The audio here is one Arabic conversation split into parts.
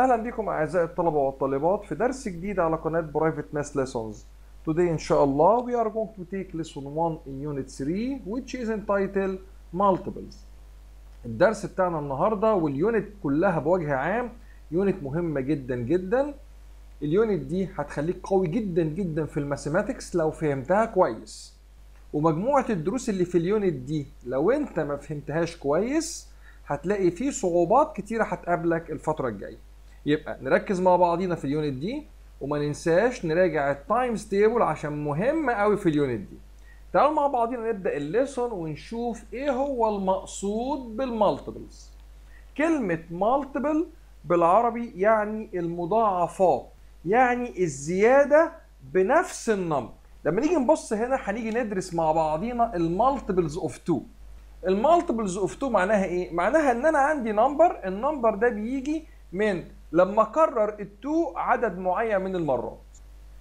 أهلا بكم أعزائي الطلبة والطالبات في درس جديد على قناة Private Math Lessons Today إن شاء الله we are going to take lesson 1 in unit 3 which is entitled multiples. الدرس بتاعنا النهارده وال unit كلها بوجه عام unit مهمة جدا جدا. ال unit دي هتخليك قوي جدا جدا في ال mathematics لو فهمتها كويس. ومجموعة الدروس اللي في ال unit دي لو أنت ما فهمتهاش كويس هتلاقي فيه صعوبات كتيرة هتقابلك الفترة الجاية. يبقى نركز مع بعضينا في ال unit دي وما ننساش نراجع ال times table عشان مهم قوي في ال unit دي. تعالوا مع بعضينا نبدأ ال lesson ونشوف إيه هو المقصود بال multiples. كلمة multiple بالعربي يعني المضاعفات يعني الزيادة بنفس ال number. لما نيجي نبص هنا هنيجي ندرس مع بعضينا ال multiples of 2 ال multiples of 2 معناها إيه؟ معناها إن أنا عندي number ال number ده بيجي من لما اكرر ال2 عدد معين من المرات.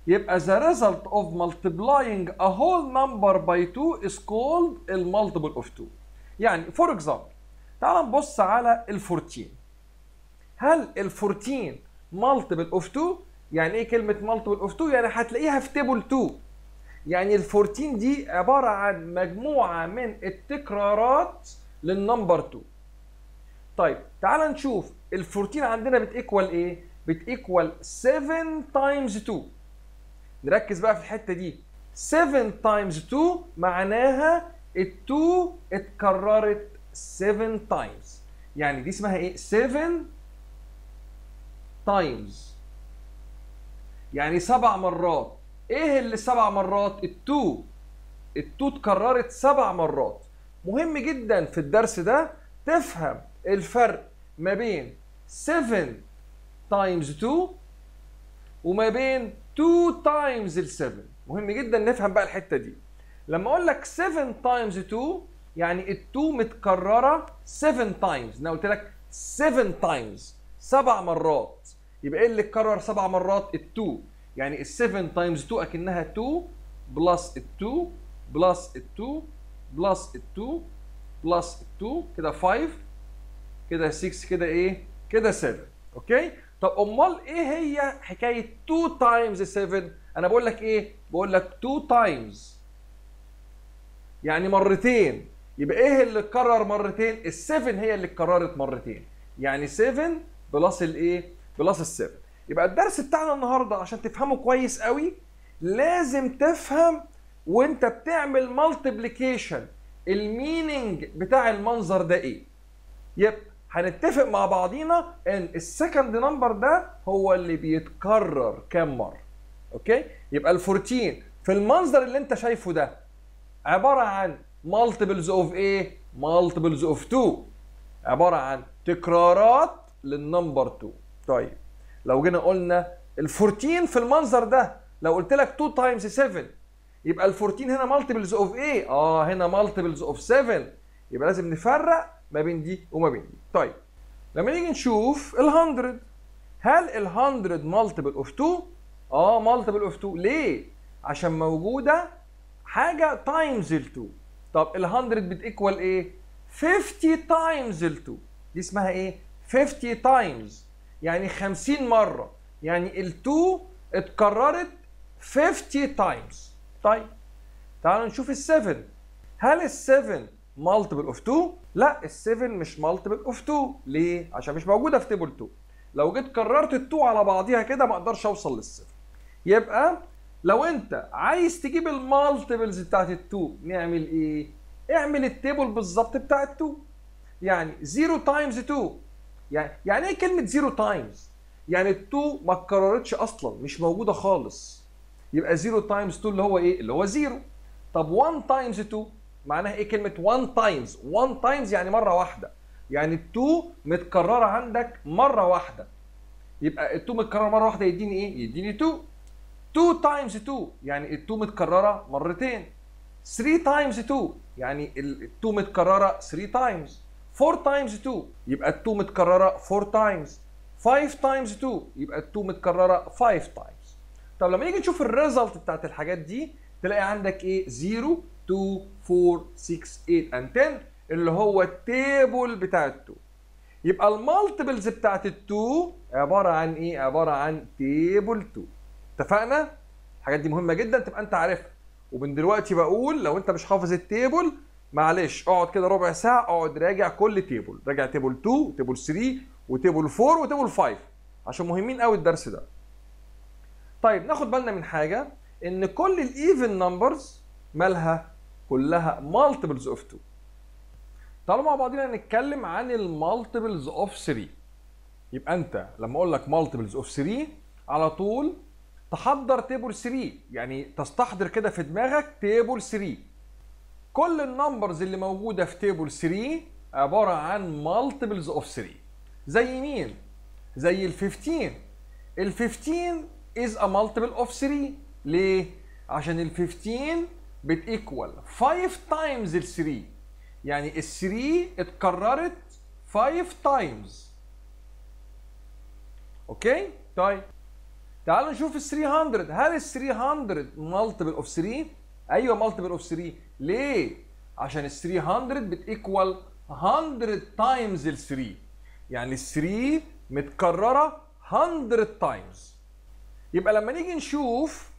يبقى the result of multiplying a whole number by 2 is called ال multiple of 2 يعني for example تعال نبص على ال 14 هل ال 14 multiple of 2 يعني إيه كلمة multiple of 2 يعني هتلاقيها في table 2 يعني ال 14 دي عبارة عن مجموعة من التكرارات لل number 2 طيب تعال نشوف. ال 14 عندنا بت equal إيه؟ بت equal 7 times 2 نركز بقى في الحتة دي. 7 times 2 معناها ال 2 اتكررت 7 times يعني دي اسمها إيه؟ 7 times يعني سبع مرات. إيه اللي سبع مرات؟ ال 2 ال 2 اتكررت سبع مرات. مهم جدا في الدرس ده تفهم الفرق ما بين 7 times 2 وما بين 2 times ال 7 مهم جدا نفهم بقى الحتة دي. لما أقول لك 7 times 2 يعني ال 2 متكررة 7 times أنا قلت لك 7 times سبع مرات. يبقى إيه اللي اتكرر سبع مرات؟ ال 2 يعني ال 7 times 2 أكنها 2 plus ال 2 plus ال 2 plus ال 2 plus ال 2 كده 5 كده 6 كده إيه؟ كده 7 okay طب امال إيه هي حكاية 2 times 7 أنا بقول لك إيه؟ بقول لك 2 times يعني مرتين. يبقى إيه اللي اتكرر مرتين؟ ال7 هي اللي اتكررت مرتين. يعني 7 plus ال ايه plus ال7 يبقى الدرس بتاعنا النهارده عشان تفهمه كويس قوي لازم تفهم وانت بتعمل multiplication ال meaning بتاع المنظر ده إيه؟ يبقى هنتفق مع بعضينا إن ال second number ده هو اللي بيتكرر كام مرة. okay؟ يبقى ال 14 في المنظر اللي أنت شايفه ده عبارة عن multiples of إيه multiples of 2 عبارة عن تكرارات لل number 2 طيب لو جينا قلنا ال 14 في المنظر ده لو قلت لك 2 times 7 يبقى ال 14 هنا multiples of إيه آه هنا multiples of 7 يبقى لازم نفرق ما بين دي وما بين دي. طيب لما نيجي نشوف ال 100 هل ال 100 multiple of 2 آه multiple of 2 ليه؟ عشان موجودة حاجة times ال 2 طب ال 100 بت equal إيه؟ 50 times ال 2 دي اسمها إيه؟ 50 times يعني 50 مرة. يعني ال 2 اتكررت 50 times طيب تعالوا نشوف ال 7 هل ال 7 multiple of 2 لا ال7 مش multiple of 2 ليه؟ عشان مش موجودة في table 2 لو جيت كررت ال2 على بعضيها كده ما أقدرش اوصل لل7 يبقى لو انت عايز تجيب ال multiples بتاعت ال2 نعمل إيه؟ اعمل ال table بالظبط بتاع ال2 يعني 0 times 2 يعني يعني إيه كلمة 0 times يعني ال2 ما اتكررتش أصلا مش موجودة خالص. يبقى 0 times 2 اللي هو إيه؟ اللي هو 0 طب 1 times 2 معناها إيه كلمة 1 times 1 times يعني مرة واحدة. يعني ال2 متكررة عندك مرة واحدة. يبقى ال2 متكررة مرة واحدة يديني إيه؟ يديني 2 2 times 2 يعني ال2 متكررة مرتين. 3 times 2 يعني ال2 متكررة 3 times 4 times 2 يبقى ال2 متكررة 4 times 5 times 2 يبقى ال2 متكررة 5 times طب لما نيجي نشوف ال result بتاعت الحاجات دي تلاقي عندك إيه؟ 0 2 4 6 8 and 10 اللي هو ال table بتاع ال2 يبقى ال multiples بتاعت ال2 عبارة عن إيه؟ عبارة عن table 2 اتفقنا؟ الحاجات دي مهمة جدا تبقى أنت عارفها. ومن دلوقتي بقول لو أنت مش حافظ ال table معلش اقعد كده ربع ساعة اقعد راجع كل table راجع table 2 و table 3 و table 4 و table 5 عشان مهمين قوي الدرس ده. طيب ناخد بالنا من حاجة إن كل ال even numbers مالها كلها multiples of 2 تعالوا مع بعضينا نتكلم عن ال multiples of 3 يبقى انت لما أقول لك multiples of 3 على طول تحضر table 3 يعني تستحضر كده في دماغك table 3 كل ال numbers اللي موجودة في table 3 عبارة عن multiples of 3 زي مين؟ زي ال 15 ال 15 is a multiple of 3 ليه؟ عشان ال 15 بت equal 5 times ال 3 يعني ال 3 اتكررت 5 times. okay طيب. تعالوا نشوف ال 300 هل ال 300 multiple of 3 أيوه multiple of 3 ليه؟ عشان ال 300 بت equal 100 times ال 3 يعني ال 3 متكررة 100 times يبقى لما نيجي نشوف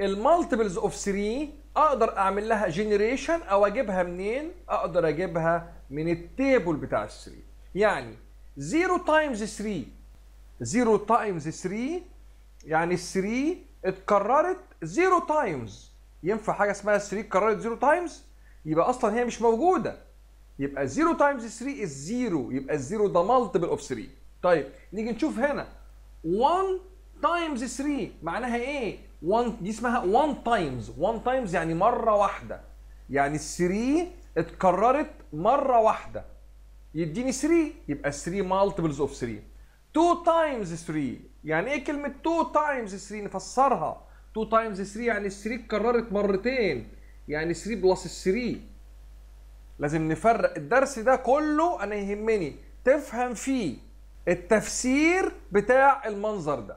ال multiples of 3 أقدر أعمل لها generation أو أجيبها منين؟ أقدر أجيبها من ال table بتاع ال 3 يعني 0 times 3 0 times 3 يعني ال 3 اتكررت 0 times ينفع حاجة اسمها 3 اتكررت 0 times يبقى أصلا هي مش موجودة. يبقى 0 times 3 is 0 يبقى ال zero ده multiple of 3 طيب نيجي نشوف هنا. 1 times 3 معناها إيه؟ 1 دي اسمها 1 times 1 times يعني مرة واحدة. يعني ال 3 اتكررت مرة واحدة. يديني 3 يبقى 3 multiples of 3 2 times 3 يعني إيه كلمة 2 times 3 نفسرها. 2 times 3 يعني ال 3 اتكررت مرتين. يعني 3 plus 3 لازم نفرق الدرس ده كله أنا يهمني تفهم فيه التفسير بتاع المنظر ده.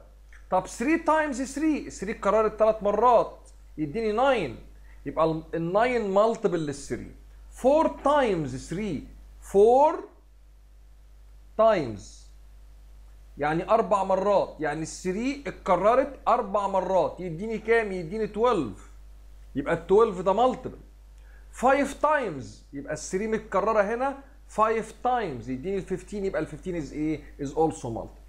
طب 3 times 3 3 اتكررت ثلاث مرات. يديني 9 يبقى ال 9 multiple لل 3 4 times 3 4 times يعني أربع مرات. يعني ال 3 اتكررت أربع مرات. يديني كام؟ يديني 12 يبقى ال 12 ده multiple 5 times يبقى ال 3 متكررة هنا. 5 times يديني ال 15 يبقى ال 15 is إيه is also multiple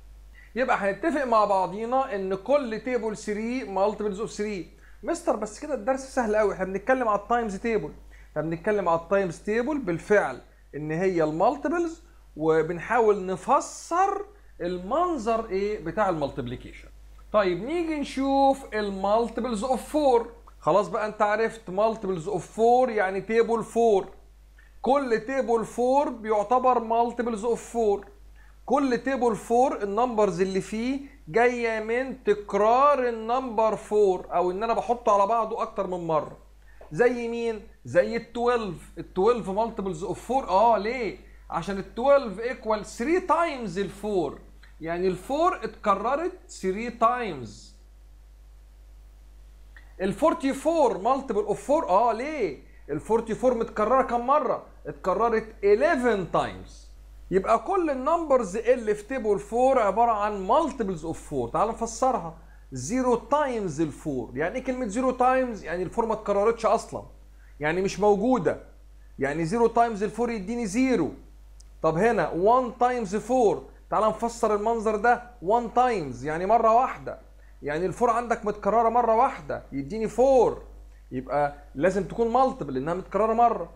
يبقى هنتفق مع بعضينا إن كل table 3 multiples of 3 مستر بس كده الدرس سهل قوي إحنا بنتكلم على ال times table إحنا بنتكلم على ال times table بالفعل. إن هي ال multiples وبنحاول نفسر المنظر إيه بتاع ال multiplication طيب نيجي نشوف ال multiples of 4 خلاص بقى أنت عرفت multiples of 4 يعني table 4 كل table 4 بيعتبر multiples of 4 كل table 4 ال numbers اللي فيه جاية من تكرار ال number 4 أو إن أنا بحطه على بعضه أكتر من مرة. زي مين؟ زي ال 12 ال 12 multiples of 4 آه ليه؟ عشان ال 12 equal 3 times ال 4 يعني ال 4 اتكررت 3 times ال 44 multiple of 4 آه ليه؟ ال 44 متكررة كم مرة؟ اتكررت 11 times يبقى كل ال numbers اللي في table 4 عبارة عن multiples of 4 تعال نفسرها. 0 times ال 4 يعني إيه كلمة 0 times يعني ال 4 ما اتكررتش أصلا. يعني مش موجودة. يعني 0 times ال 4 يديني 0 طب هنا 1 times 4 تعال نفسر المنظر ده. 1 times يعني مرة واحدة. يعني ال four عندك متكررة مرة واحدة. يديني 4 يبقى لازم تكون multiple انها متكررة مرة.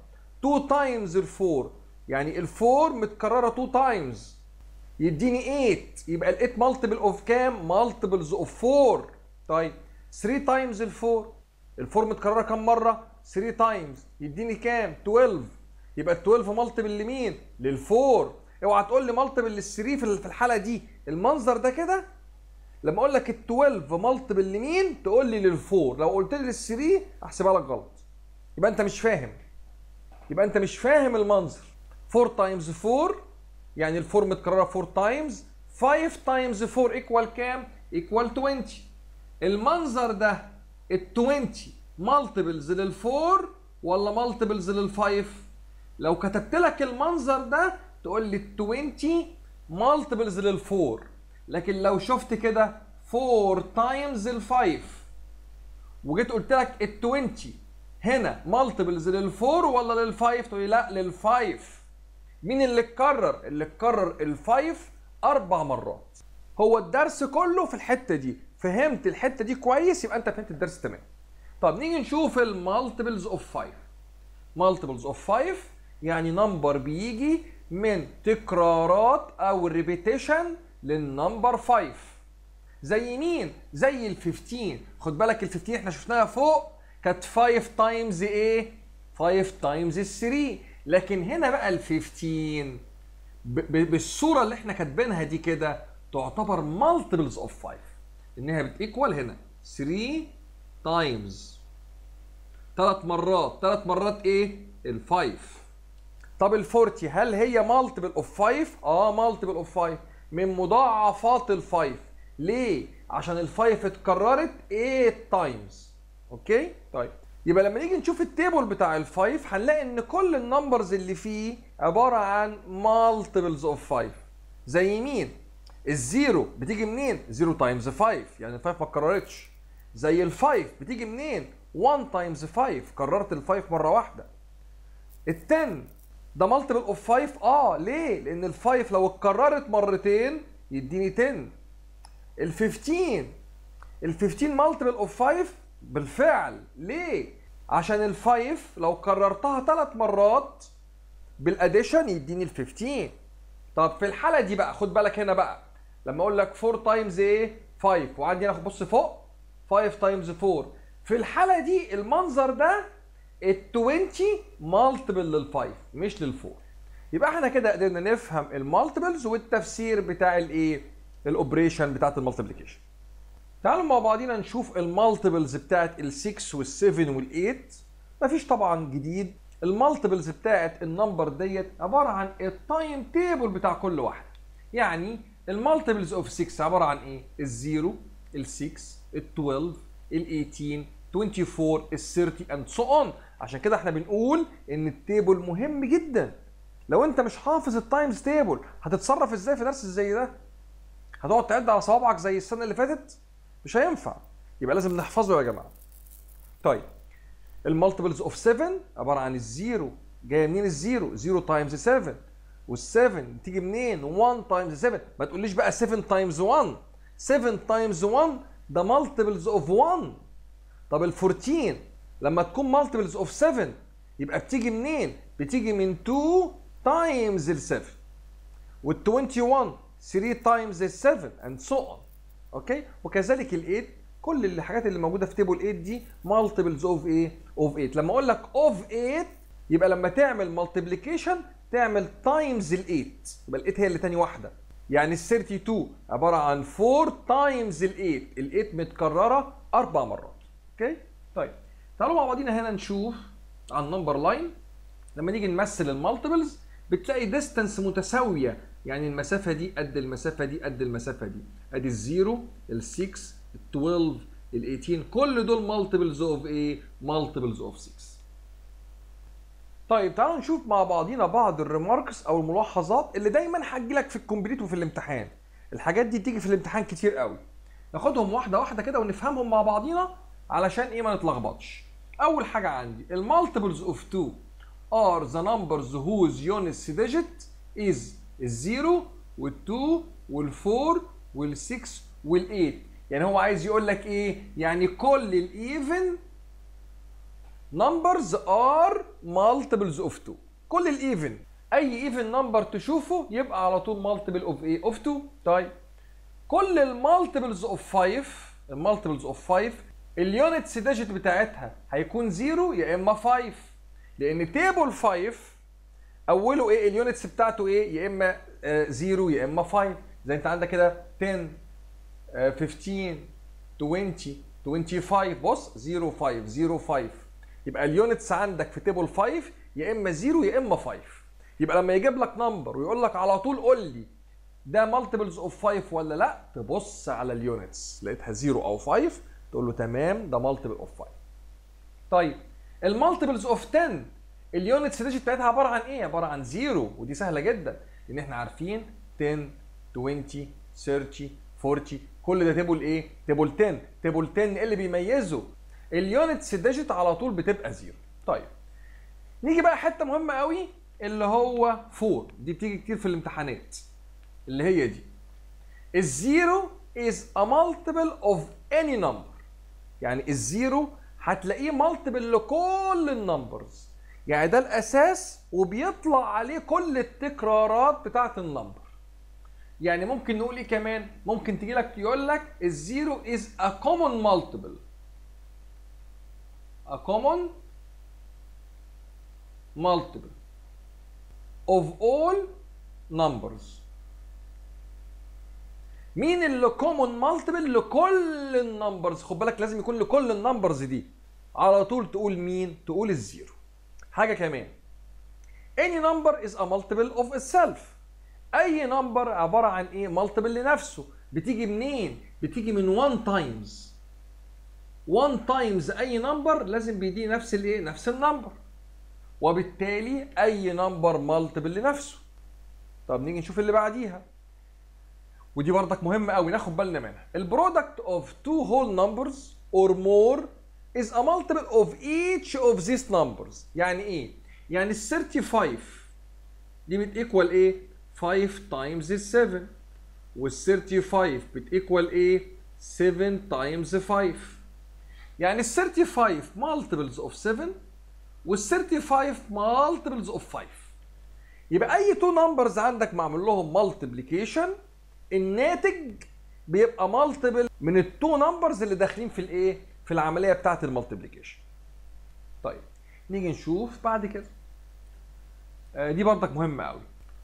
2 times ال 4 يعني ال 4 متكررة 2 times يديني 8 يبقى ال 8 multiple of كام؟ multiples of 4 طيب 3 times ال 4 ال 4 متكررة كام مرة؟ 3 times يديني كام؟ 12 يبقى ال 12 multiple لمين لل 4 اوعى تقول لي multiple لل 3 في الحالة دي. المنظر ده كده؟ لما أقول لك ال 12 multiple لمين تقول لي لل 4 لو قلت لي لل 3 أحسبها لك غلط. يبقى أنت مش فاهم. يبقى أنت مش فاهم المنظر. 4 times 4 يعني ال 4 متكررة 4 times 5 times 4 equal كام؟ equal 20 المنظر ده ال 20 multiples لل 4 ولا multiples لل 5 لو كتبت لك المنظر ده تقول لي ال 20 multiples لل four لكن لو شفت كده 4 times ال5 وجيت قلت لك ال 20 هنا multiples لل four ولا لل five تقول لي لا لل five مين اللي اتكرر؟ اللي اتكرر ال five أربع مرات. هو الدرس كله في الحتة دي. فهمت الحتة دي كويس؟ يبقى أنت فهمت الدرس تمام. طب نيجي نشوف ال multiples of 5 multiples of 5 يعني number بيجي من تكرارات أو repetition لل number 5 زي مين؟ زي ال 15 خد بالك ال 15 إحنا شفناها فوق. كانت 5 times إيه 5 times 3 لكن هنا بقى ال 15 بالصورة اللي إحنا كاتبينها دي كده تعتبر multiples of 5 انها بت equal هنا. 3 times ثلاث مرات. ثلاث مرات إيه؟ ال 5 طب ال 40 هل هي multiple of 5 آه multiple of 5 من مضاعفات ال 5 ليه؟ عشان ال 5 اتكررت 8 times okay؟ طيب. يبقى لما نيجي نشوف ال table بتاع ال 5 هنلاقي إن كل ال numbers اللي فيه عبارة عن multiples of 5 زي مين؟ ال zero. بتيجي منين؟ 0 times 5 يعني ال 5 ما اتكررتش. زي ال 5 بتيجي منين؟ 1 times 5 كررت ال 5 مرة واحدة. ال 10 ده multiple of 5 آه ليه؟ لأن ال 5 لو اتكررت مرتين يديني 10 ال 15 ال 15 multiple of 5 بالفعل. ليه؟ عشان ال 5 لو كررتها ثلاث مرات بال addition يديني ال 15 طب في الحالة دي بقى خد بالك هنا بقى. لما أقول لك 4 times إيه 5 وعندي هنا بص فوق 5 times 4 في الحالة دي المنظر ده ال 20 multiple لل 5 مش لل 4 يبقى إحنا كده قدرنا نفهم ال multiples والتفسير بتاع الايه ال operation بتاعت ال multiplication تعالوا مع بعضينا نشوف ال multiples بتاعت ال 6 وال 7 وال 8 مفيش طبعا جديد. ال multiples بتاعت ال number ديت عبارة عن ال time table بتاع كل واحدة. يعني ال multiples of 6 عبارة عن إيه؟ ال zero ال 6 ال 12 ال 18 24 ال 30 and so on عشان كده إحنا بنقول إن ال table مهم جدا. لو أنت مش حافظ ال times table هتتصرف إزاي في درس زي ده؟ هتقعد تعد على صوابعك زي السنة اللي فاتت؟ مش هينفع. يبقى لازم نحفظه يا جماعة. طيب ال multiples of 7 عبارة عن ال zero جاية منين ال zero؟ 0 times 7 وال7 تيجي منين؟ 1 times 7 ما تقوليش بقى 7 times 1 7 times 1 ده multiples of 1 طب ال 14 لما تكون multiples of 7 يبقى بتيجي منين؟ بتيجي من 2 times ال 7 وال 21 3 times ال 7 and so on okay؟ وكذلك ال 8 كل الحاجات اللي موجودة في table 8 دي multiples of إيه of 8 لما أقول لك of 8 يبقى لما تعمل multiplication تعمل times ال 8 يبقى ال 8 هي اللي تاني واحدة. يعني ال 32 عبارة عن 4 times ال 8 ال 8 متكررة أربع مرات. okay؟ طيب. تعالوا مع بعضينا هنا نشوف على ال number line لما نيجي نمثل ال multiples بتلاقي distance متساوية يعني المسافة دي قد المسافة دي قد المسافة دي. أدي ال zero ال 6 ال 12 ال 18 كل دول multiples of إيه multiples of 6 طيب تعالوا نشوف مع بعضينا بعض ال remarks أو الملاحظات اللي دايما هتجي لك في ال complete وفي الامتحان. الحاجات دي تيجي في الامتحان كتير قوي. ناخدهم واحدة واحدة كده ونفهمهم مع بعضينا علشان إيه ما نتلخبطش. أول حاجة عندي ال multiples of 2 are the numbers whose units digit is ال zero وال2 وال4 وال6 وال8 يعني هو عايز يقول لك إيه؟ يعني كل ال even numbers are multiples of 2 كل ال even. أي even number تشوفه يبقى على طول multiple of إيه of 2 طيب. كل ال multiples of 5 ال multiples of 5 ال units digit بتاعتها هيكون 0 يا إما 5 لأن table 5 أوله إيه؟ ال units بتاعته إيه؟ يا إما 0 يا إما 5 زي أنت عندك كده 10 آه، 15 20 25 بص 0 5 0 5 يبقى ال units عندك في table 5 يا إما 0 يا إما 5 يبقى لما يجيب لك number ويقول لك على طول قول لي ده multiples of 5 ولا لأ تبص على ال units. لقيتها 0 أو 5 تقول له تمام ده multiple of 5 طيب ال multiples of 10 ال units digit بتاعتها عبارة عن إيه؟ عبارة عن 0 ودي سهلة جدا. لأن إحنا عارفين 10 20 30 40 كل ده table إيه؟ table 10 table 10 إيه اللي بيميزه؟ ال units digit على طول بتبقى zero. طيب نيجي بقى حتة مهمة قوي اللي هو 4 دي بتيجي كتير في الامتحانات. اللي هي دي. ال zero is a multiple of any number. يعني ال zero هتلاقيه multiple لكل ال numbers يعني ده الأساس وبيطلع عليه كل التكرارات بتاعة ال number. يعني ممكن نقول إيه كمان؟ ممكن تجي لك يقول لك ال zero is a common multiple. A common multiple of all numbers. مين اللي common multiple لكل ال numbers خد بالك لازم يكون لكل ال numbers دي. على طول تقول مين؟ تقول ال zero. حاجة كمان. Any number is a multiple of itself. أي number عبارة عن إيه؟ multiple لنفسه. بتيجي منين؟ بتيجي من 1 times 1 times أي number لازم بيدي نفس الإيه؟ نفس ال number وبالتالي أي number multiple لنفسه. طب نيجي نشوف اللي بعديها. ودي برضك مهمة قوي ناخد بالنا منها. ال product of two whole numbers or more is a multiple of each of these numbers. يعني إيه؟ يعني ال 35 دي بت equal إيه؟ 5 times 7 وال 35 بت equal إيه؟ 7 times 5 يعني ال 35 multiples of 7 وال 35 multiples of 5 يبقى أي two numbers عندك معمول لهم multiplication الناتج بيبقى multiple من ال two numbers اللي داخلين في الايه في العملية بتاعه ال multiplication. طيب نيجي نشوف بعد كده. آه دي برضك مهمة قوي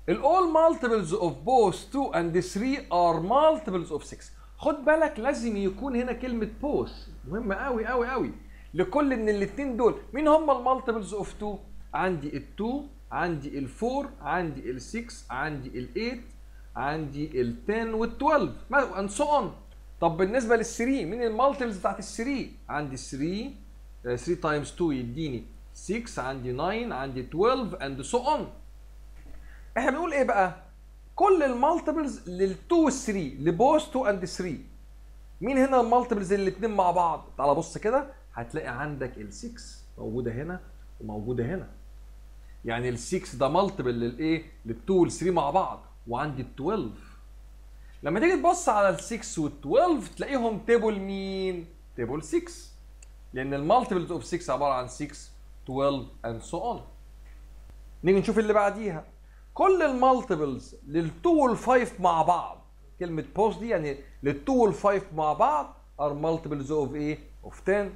الأول multiples of both 2 and 3 are multiples of 6 خد بالك لازم يكون هنا كلمة both مهمة قوي قوي قوي لكل من الاثنين دول. مين هم ال multiples of 2 عندي ال2 عندي ال4 عندي ال6 عندي ال8 عندي ال 10 وال 12 and so on طب بالنسبة لل 3 مين ال multiples بتاعت ال 3 عندي 3 3 times 2 يديني 6 عندي 9 عندي 12 and so on إحنا بنقول إيه بقى؟ كل ال multiples لل 2 وال 3 ل both 2 and 3 مين هنا ال multiples الاثنين مع بعض؟ تعال بص كده هتلاقي عندك ال 6 موجودة هنا وموجودة هنا. يعني ال 6 ده multiple للإيه؟ لل 2 وال 3 مع بعض. وعندي ال 12 لما تيجي تبص على ال 6 وال 12 تلاقيهم table مين؟ table 6 لأن ال multiples of 6 عبارة عن 6 12 and so on نيجي نشوف اللي بعديها كل ال multiples لل 2 وال 5 مع بعض كلمة both دي يعني لل 2 وال 5 مع بعض are multiples of إيه؟ of 10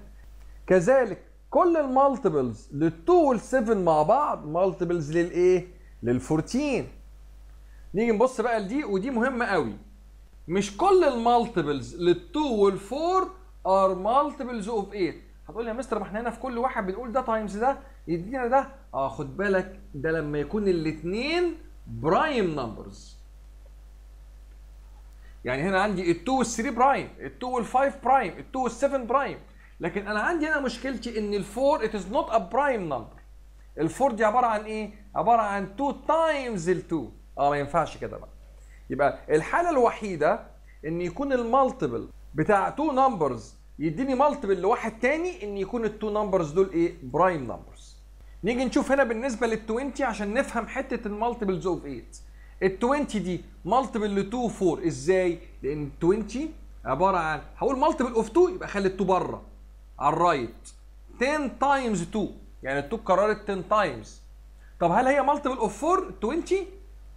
كذلك كل ال multiples لل 2 وال 7 مع بعض multiples للايه؟ لل 14 نيجي نبص بقى لدي ودي مهمة قوي مش كل ال multiples لل2 وال4 are multiples of 8 هتقول لي يا مستر ما إحنا هنا في كل واحد بنقول ده times ده يدينا ده. آه خد بالك ده لما يكون الاثنين prime numbers يعني هنا عندي ال2 وال3 prime ال2 وال5 prime ال2 وال7 prime لكن أنا عندي هنا مشكلتي إن ال4 it is not a prime number. ال4 دي عبارة عن إيه؟ عبارة عن 2 times ال2 آه ما ينفعش كده بقى. يبقى الحالة الوحيدة إن يكون ال multiple بتاع 2 numbers يديني multiple لواحد تاني إن يكون ال two numbers دول إيه؟ prime numbers نيجي نشوف هنا بالنسبة لل 20 عشان نفهم حتة ال multiples of 8 ال 20 دي multiple ل 2 4 إزاي؟ لأن 20 عبارة عن هقول multiple of 2 يبقى خلي ال 2 بره. على ال right 10 times 2 يعني ال 2 اتكررت 10 times طب هل هي multiple of 4 20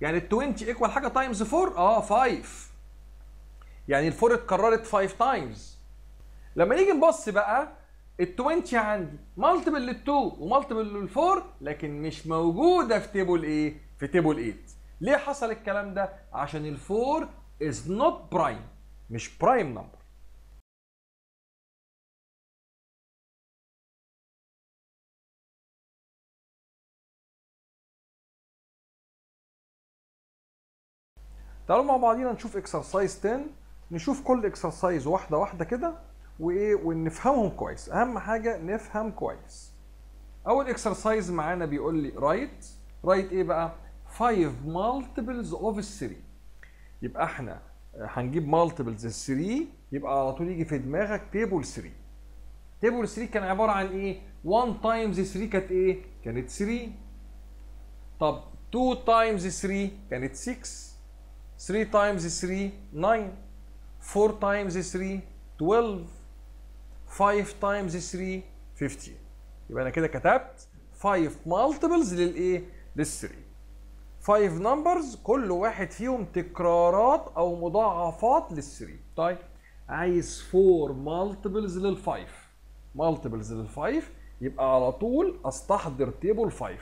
يعني ال 20 equal حاجة times 4 آه 5 يعني ال 4 اتكررت 5 times لما نيجي نبص بقى ال 20 عندي. multiple لل 2 و multiple لل 4 لكن مش موجودة في table إيه؟ في table 8 ليه حصل الكلام ده؟ عشان ال 4 is not prime. مش prime number تعالوا مع بعضينا نشوف exercise 10 نشوف كل exercise واحدة واحدة كده وإيه ونفهمهم كويس. أهم حاجة نفهم كويس. أول exercise معانا بيقول لي write write إيه بقى؟ 5 multiples of 3 يبقى إحنا هنجيب multiples 3 يبقى على طول يجي في دماغك table 3 table 3 كان عبارة عن إيه؟ 1 times 3 كانت إيه؟ كانت 3 طب 2 times 3 كانت 6 3 times 3 9 4 times 3 12 5 times 3 15 يبقى أنا كده كتبت 5 multiples للايه لل 3 5 numbers كل واحد فيهم تكرارات أو مضاعفات لل 3 طيب عايز 4 multiples لل 5 multiples لل 5 يبقى على طول أستحضر table 5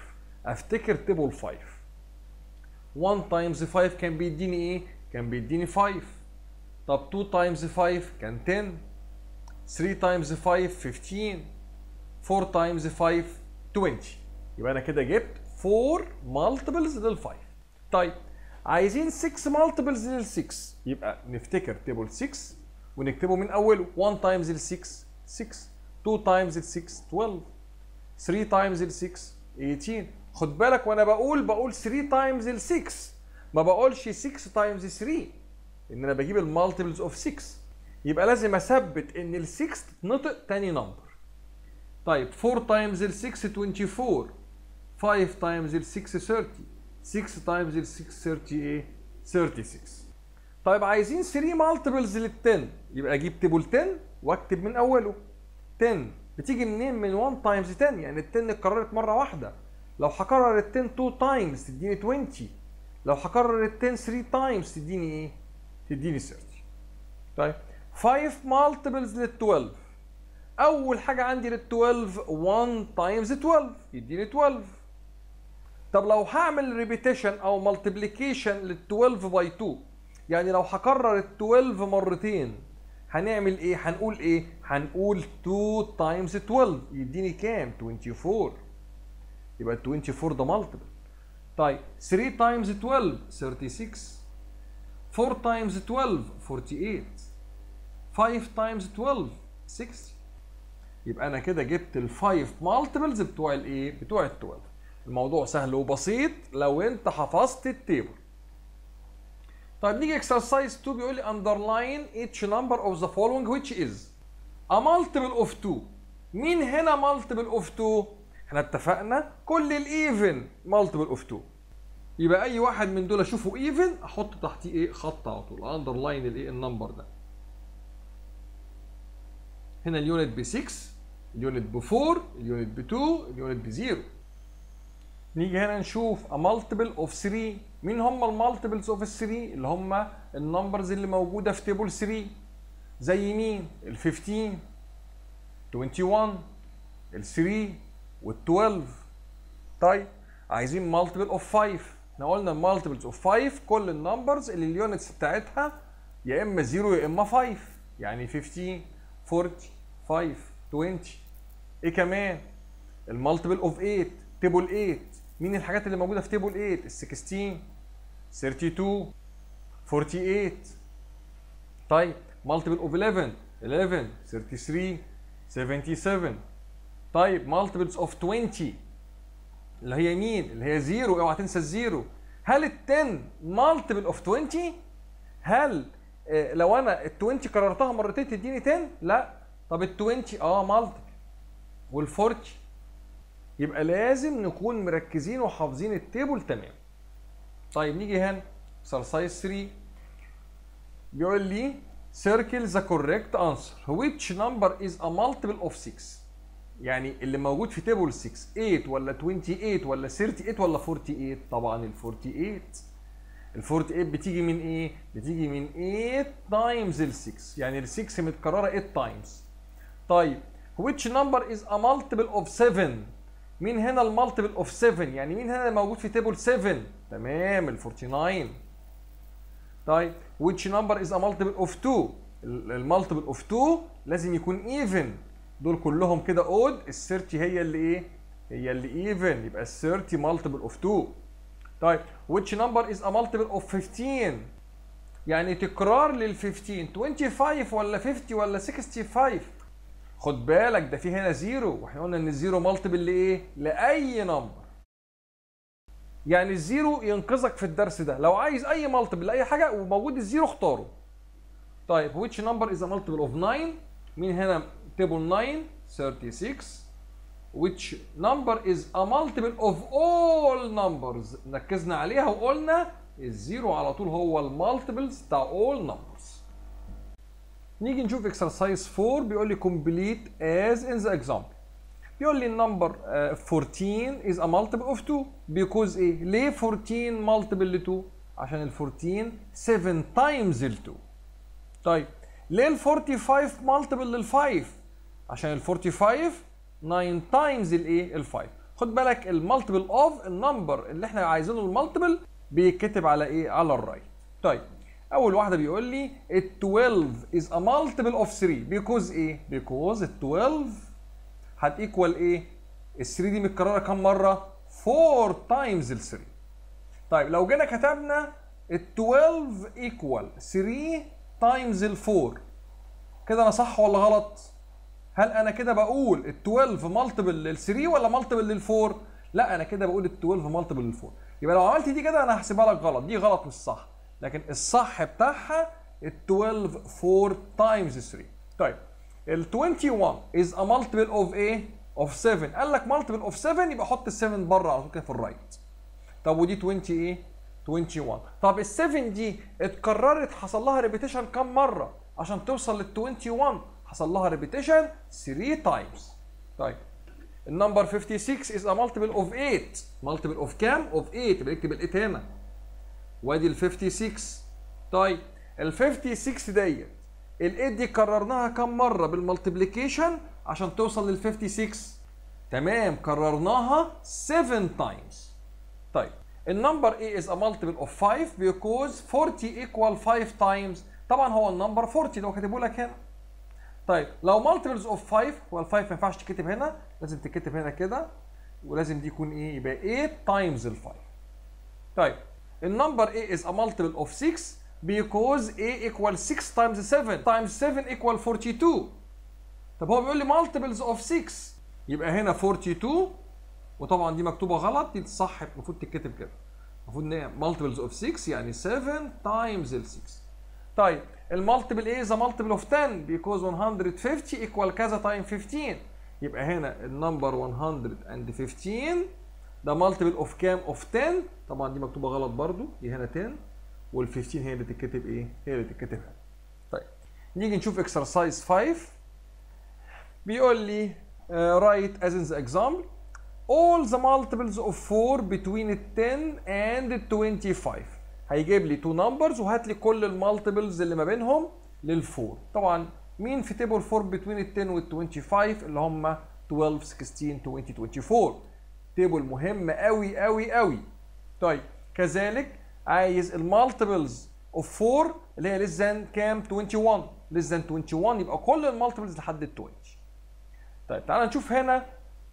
أفتكر table 5 1 times 5 كان بيديني إيه كان بيديني 5 طب 2 times 5 كان 10 3 times 5 15 4 times 5 20 يبقى أنا كده جبت 4 multiples لل 5 طيب عايزين 6 multiples لل 6 يبقى نفتكر table 6 ونكتبه من أوله. 1 times ال 6 6 2 times ال 6 12 3 times ال 6 18 خد بالك وأنا بقول بقول 3 times ال 6 ما بقولش 6 times 3 ان أنا بجيب ال multiples of 6 يبقى لازم اثبت ان ال 6 تتنطق تاني number طيب 4 times ال 6 24 5 times ال 6 30 6 times ال 6 30 إيه 36 طيب عايزين 3 multiples لل 10 يبقى أجيب table 10 واكتب من اوله. 10 بتيجي منين؟ من 1 times 10 يعني ال 10 اتكررت مرة واحدة. لو هكرر ال 10 2 times تديني 20 لو هكرر ال 10 3 times تديني إيه؟ تديني 30 طيب 5 multiples لل 12 أول حاجة عندي لل 12 1 times 12 يديني 12 طب لو هعمل repetition أو multiplication لل 12 by 2 يعني لو هكرر ال 12 مرتين هنعمل إيه؟ هنقول إيه؟ هنقول 2 times 12 يديني كام؟ 24 يبقى ال 24 ده multiple طيب 3 times 12 36 4 times 12 48 5 times 12 60 يبقى أنا كده جبت ال five multiples بتوع الايه بتوع ال 12 الموضوع سهل وبسيط لو أنت حفظت ال table. طيب نيجي exercise 2 بيقول لي underline each number of the following which is a multiple of 2 مين هنا multiple of 2 إحنا اتفقنا كل ال even multiple of 2 يبقى أي واحد من دول أشوفه even أحط تحتيه إيه؟ خط على طول underline الايه ال number ده. هنا ال unit ب 6 ال unit ب 4 ال unit ب 2 ال unit ب 0 نيجي هنا نشوف a multiple of 3 مين هم ال multiples of ال 3 اللي هم ال numbers اللي موجودة في table 3 زي مين؟ ال 15 21 ال 3 وال 12 طيب عايزين multiple of 5 إحنا قلنا ال multiples of 5 كل ال numbers اللي ال units بتاعتها يا إما 0 يا إما 5 يعني 15 40 5 20 إيه كمان؟ ال multiple of 8 table 8 مين الحاجات اللي موجودة في table 8 ال 16 32 48 طيب multiple of 11 11 33 77 طيب multiples of 20 اللي هي مين؟ اللي هي zero اوعى تنسى ال zero هل ال 10 multiple of 20 هل آه، لو أنا ال 20 كررتها مرتين تديني 10 لا. طب ال 20 آه multiple وال 40 يبقى لازم نكون مركزين وحافظين ال table تمام. طيب نيجي هنا. exercise 3 بيقول لي circle the correct answer. Which number is a multiple of 6 يعني اللي موجود في table 6 8 ولا 28 ولا 38 ولا 48 طبعا ال 48 ال 48 بتيجي من إيه؟ بتيجي من 8 times ال 6 يعني ال 6 متكررة 8 times طيب which number is a multiple of 7 مين هنا ال multiple of 7 يعني مين هنا موجود في table 7 تمام ال 49 طيب which number is a multiple of 2 ال multiple of 2 لازم يكون even. دول كلهم كده odd ال 30 هي اللي إيه؟ هي اللي even يبقى ال 30 multiple of 2 طيب which number is a multiple of 15 يعني تكرار لل 15 25 ولا 50 ولا 65 خد بالك ده في هنا zero وإحنا قلنا إن ال zero multiple لإيه؟ لأي number. يعني ال zero ينقذك في الدرس ده. لو عايز أي multiple لأي حاجة وموجود ال zero اختاره. طيب which number is a multiple of 9 مين هنا table 9 36 which number is a multiple of all numbers ركزنا عليها وقلنا الزيرو على طول هو المالتيبلز بتاع all numbers نيجي نشوف exercise 4 بيقول لي complete as in the example بيقول لي النمبر 14 is a multiple of 2 because ايه ليه 14 multiple ل 2 عشان ال 14 7 times ال 2 طيب ليه ال 45 multiple لل 5 عشان ال 45 9 times ال ايه ال 5 خد بالك ال multiple of ال number اللي إحنا عايزينه ال multiple بيتكتب على إيه؟ على ال right طيب أول واحدة بيقول لي ال 12 is a multiple of 3 because إيه because ال 12 هت equal إيه ال 3 دي متكررة كام مرة؟ 4 times ال 3 طيب لو جينا كتبنا ال 12 equal 3 times ال 4 كده أنا صح ولا غلط؟ هل أنا كده بقول ال 12 multiple لل 3 ولا multiple لل 4 لا أنا كده بقول ال 12 multiple لل 4 يبقى لو عملت دي كده أنا هحسبها لك غلط. دي غلط مش صح. لكن الصح بتاعها ال 12 4 تايمز 3 طيب ال 21 is a multiple of إيه of 7 قال لك multiple of 7 يبقى حط ال 7 بره على طول كده في ال right طب ودي 20 إيه؟ 21 طب ال 7 دي اتكررت حصل لها repetition كام مرة عشان توصل لل 21 حصل لها repetition 3 times طيب. ال number 56 is a multiple of 8 multiple of كام؟ Of 8 يبقى اكتب ال 8 هنا. وادي ال 56 طيب. ال 56 ديت ال 8 دي كررناها كام مرة بال multiplication عشان توصل لل 56 تمام. كررناها 7 times طيب. ال number 8 is a multiple of 5 because 40 equal 5 times. طبعا هو ال number 40 لو كاتبه لك هنا. طيب لو multiples of 5 هو ال 5 ما ينفعش تكتب هنا لازم تكتب هنا كده ولازم دي يكون إيه؟ يبقى 8 times ال 5 طيب ال number A is a multiple of 6 because A equals 6 times 7 times 7 equal 42 طب هو بيقول لي multiples of 6 يبقى هنا 42 وطبعا دي مكتوبة غلط دي الصح المفروض تتكتب كده. المفروض إن هي multiples of 6 يعني 7 times ال 6 طيب المالتيبل إيه ذا مالتيبل اوف 10 because 150 equal كذا تايم 15 يبقى هنا النمبر 115 ده مالتيبل اوف كام؟ اوف 10 طبعا دي مكتوبة غلط برضو دي هنا 10 وال 15 هي اللي تتكتب إيه؟ هي اللي تتكتب طيب نيجي نشوف exercise 5 بيقول لي write as in the example. All the multiples of 4 between 10 and 25 هيجيب لي two numbers وهات لي كل ال multiples اللي ما بينهم لل4 طبعا مين في table 4 بين ال 10 وال 25 اللي هم 12 16 20 24 table مهم قوي قوي قوي طيب كذلك عايز ال multiples of 4 اللي هي less than كام؟ 21 less than 21 يبقى كل ال multiples لحد ال 20 طيب تعالى نشوف هنا.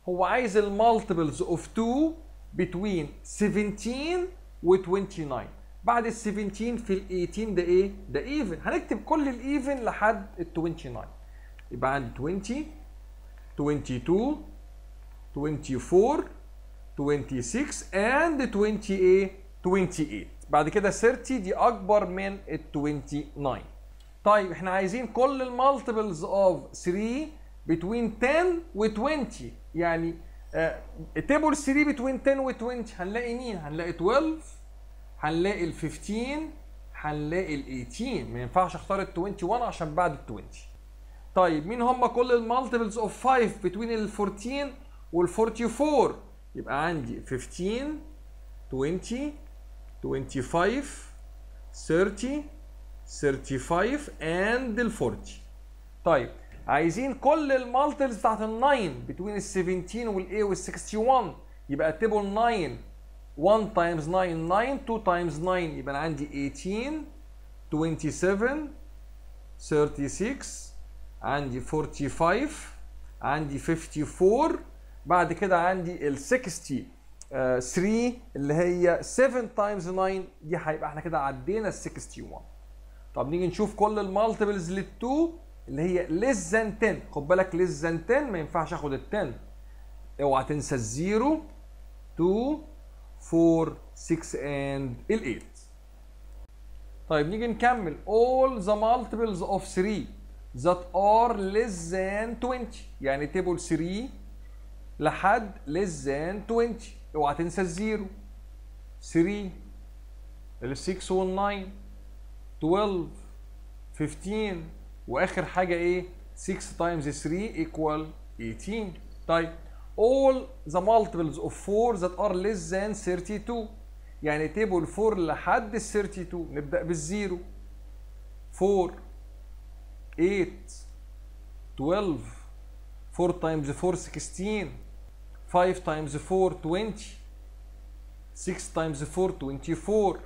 هو عايز ال multiples of 2 between 17 و 29 بعد ال 17 في ال 18 ده إيه؟ ده even هنكتب كل ال even لحد ال 29 يبقى عندي 20 22 24 26 and 28 28 بعد كده 30 دي أكبر من ال 29 طيب إحنا عايزين كل ال multiples of 3 between 10 و 20 يعني table 3 between 10 و 20 هنلاقي مين؟ هنلاقي 12 هنلاقي ال 15 هنلاقي ال 18 ما ينفعش اختار ال 21 عشان بعد ال 20 طيب مين هم كل ال multiples of 5 between ال 14 وال 44 يبقى عندي 15 20 25 30 35 and ال 40 طيب عايزين كل ال multiples بتاعت ال 9 between ال 17 وال 8 وال 61 يبقى table 9 1 times 9 9 2 times 9 يبقى أنا عندي 18 27 36 عندي 45 عندي 54 بعد كده عندي ال 60 آه 3 اللي هي 7 times 9 دي هيبقى إحنا كده عدينا ال 61 طب نيجي نشوف كل ال multiples لل 2 اللي هي less than 10 خد بالك less than 10 ما ينفعش آخد ال 10 اوعى تنسى ال zero 2 4 6 and ال 8 طيب نيجي نكمل. All the multiples of 3 that are less than 20 يعني table 3 لحد less than 20 اوعى تنسى ال zero. 3 ال 6 وال 9 12 15 وآخر حاجة إيه؟ 6 times 3 equal 18 طيب all the multiples of 4 that are less than 32 يعني table 4 لحد ال 32 نبدا بال zero 4 8 12 4 times 4 16 5 times 4 20 6 times 4 24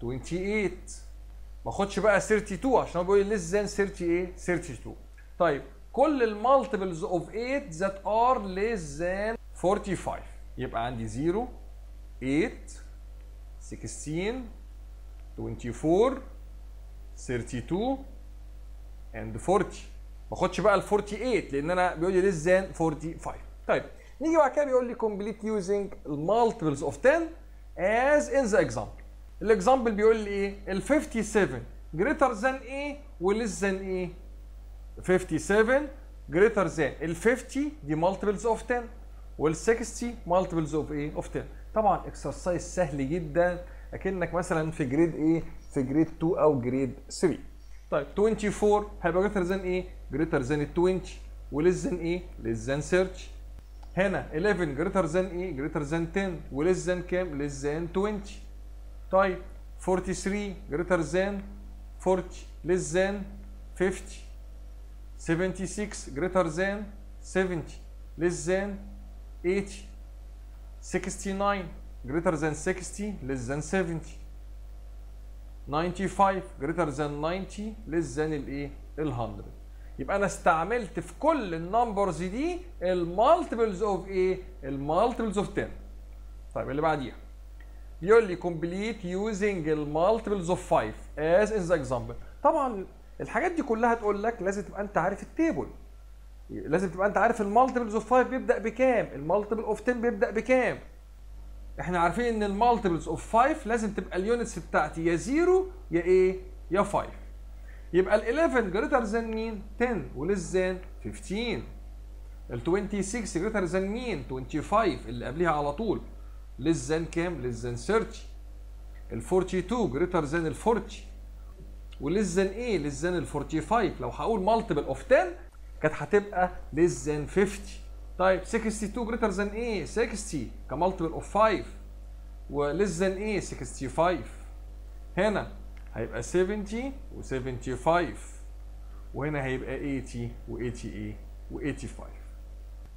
28 ما اخدش بقى 32 عشان لي less than 30 إيه 32 طيب كل ال multiples of 8 that are less than 45 يبقى عندي 0 8 16 24 32 and 40 ما اخدش بقى ال 48 لأن أنا بيقول لي less than 45 طيب نيجي بعد كده بيقول لي complete using multiples of 10 as in the example. الاكزامبل بيقول لي إيه؟ ال 57 greater than إيه و less than إيه 57 greater than ال 50 دي multiples of 10 وال 60 multiples of إيه of 10 طبعا exercise سهل جدا اكنك مثلا في grade إيه في grade 2 أو grade 3 طيب 24 هيبقى greater than إيه greater than ال 20 و less than إيه less than 30 هنا 11 greater than إيه greater than 10 و less than كام less than 20 طيب 43 greater than 40 less than 50 76 greater than 70 less than 80 69 greater than 60 less than 70 95 greater than 90 less than الايه ال 100 يبقى أنا استعملت في كل ال numbers دي ال multiples of إيه ال multiples of 10 طيب اللي بعديها. بيقول لي complete using ال multiples of 5 as in the example. طبعا الحاجات دي كلها تقول لك لازم تبقى انت عارف ال table. لازم تبقى انت عارف ال multiples of 5 بيبدأ بكام ال multiple of 10 بيبدأ بكام. إحنا عارفين ان ال multiples of 5 لازم تبقى ال units بتاعتي يا 0 يا إيه يا 5 يبقى ال 11 greater than مين؟ 10 و less than 15 ال 26 greater than مين؟ 25 اللي قبليها على طول. less than كام؟ less than 30 ال 42 greater than ال 40 و less إيه less than ال 45 لو هقول multiple of 10 كانت هتبقى less than 50 طيب 62 greater than إيه 60 ك multiple of 5 و less إيه 65 هنا هيبقى 70 و75 وهنا هيبقى 80 و80 و85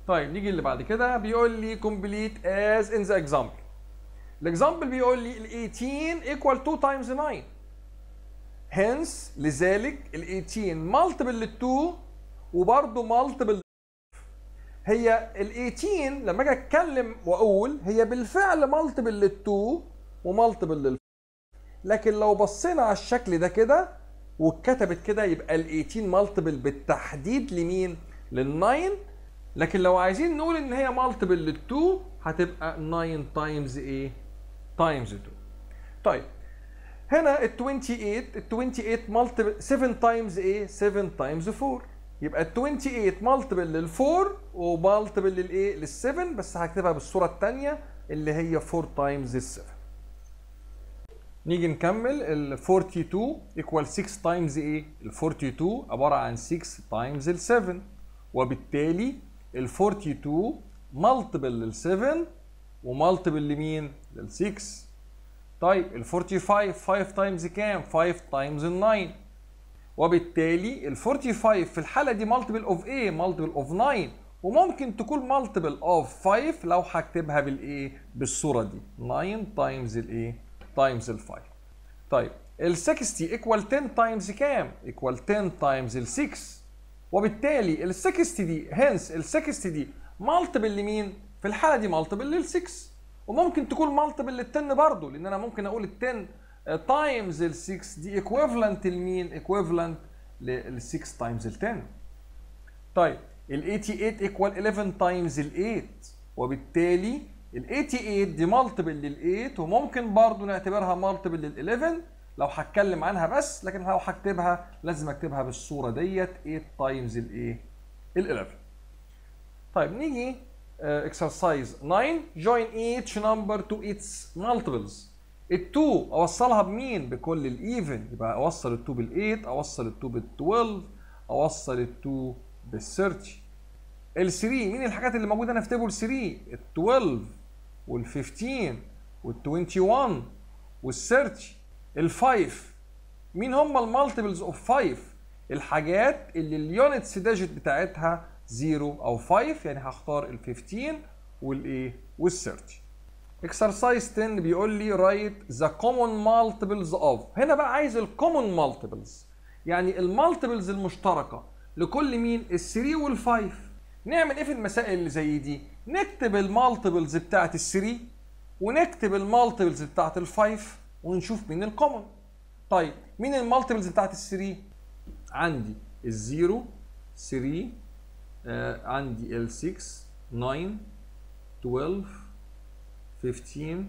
طيب نيجي اللي بعد كده. بيقول لي complete as in the example. ال example بيقول لي ال 18 equal 2 times 9 hence لذلك ال 18 multiple لل 2 وبرضه multiple هي ال 18 لما أجي أتكلم وأقول هي بالفعل multiple لل 2 و multiple لل لكن لو بصينا على الشكل ده كده واتكتبت كده يبقى ال 18 multiple بالتحديد لمين؟ لل 9 لكن لو عايزين نقول إن هي multiple لل 2 هتبقى 9 times إيه؟ times 2 طيب هنا ال 28 ال 28 multiple 7 times إيه؟ 7 times 4 يبقى ال 28 multiple لل 4 و multiple للايه؟ لل 7 بس هكتبها بالصورة الثانية اللي هي 4 times ال 7 نيجي نكمل ال 42 equal 6 times إيه؟ ال 42 عبارة عن 6 times ال 7 وبالتالي ال 42 multiple لل 7 و multiple لمين؟ لل 6 طيب ال 45 5 times كام؟ 5 times ال 9 وبالتالي ال 45 في الحالة دي multiple of إيه؟ multiple of 9 وممكن تكون multiple of 5 لو هكتبها بالإيه؟ بالصورة دي 9 times الايه؟ times ال 5 طيب ال 60 equal 10 times كام؟ equal 10 times ال 6 وبالتالي ال 60 دي hence ال 60 دي multiple لمين؟ في الحالة دي multiple لل 6 وممكن تكون multiple لل 10 برضه لأن أنا ممكن أقول ال 10 times ال 6 دي equivalent لمين؟ equivalent لل 6 times ال 10 طيب ال 88 equal 11 times ال 8 وبالتالي ال 88 دي multiple لل 8 وممكن برضو نعتبرها multiple لل 11 لو هتكلم عنها بس لكن لو هكتبها لازم أكتبها بالصورة ديت 8 times الايه؟ ال 11 طيب نيجي exercise 9 join each number to its multiples. ال2 أوصلها بمين؟ بكل ال even يبقى أوصل ال2 بال8 أوصل ال2 بال12 أوصل ال2 بال30 ال3 مين الحاجات اللي موجودة؟ هنا في table 3 ال12 وال15 وال21 وال30 ال5 مين هم ال multiples of 5 الحاجات اللي ال units digit بتاعتها 0 أو 5 يعني هختار ال15 والايه وال30 exercise 10 بيقول لي write the common multiples of هنا بقى عايز ال common multiples يعني ال multiples المشتركة لكل مين؟ ال3 وال5 نعمل إيه في المسائل اللي زي دي؟ نكتب ال multiples بتاعت ال3 ونكتب ال multiples بتاعت ال5 ونشوف مين ال common طيب مين ال multiples بتاعت ال3 عندي ال zero 3 آه عندي ال6 9 12 15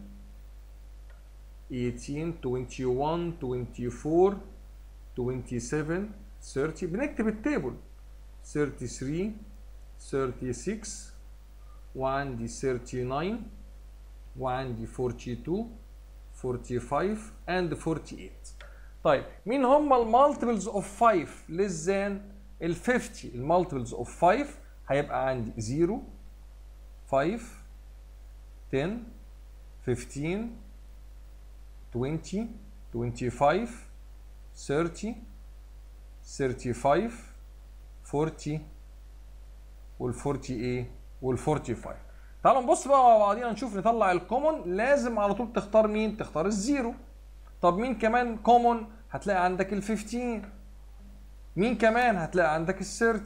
18 21 24 27 30 بنكتب ال table 33 36 وعندي 39 وعندي 42 45 and 48 طيب مين هم ال multiples of 5 less than ال 50 ال multiples of 5 هيبقى عندي 0 5 10 15 20 25 30 35 40 وال 40 إيه وال 45 تعالوا نبص بقى مع بعضينا نشوف نطلع ال common لازم على طول تختار مين؟ تختار ال zero طب مين كمان common هتلاقي عندك ال 15 مين كمان هتلاقي عندك ال 30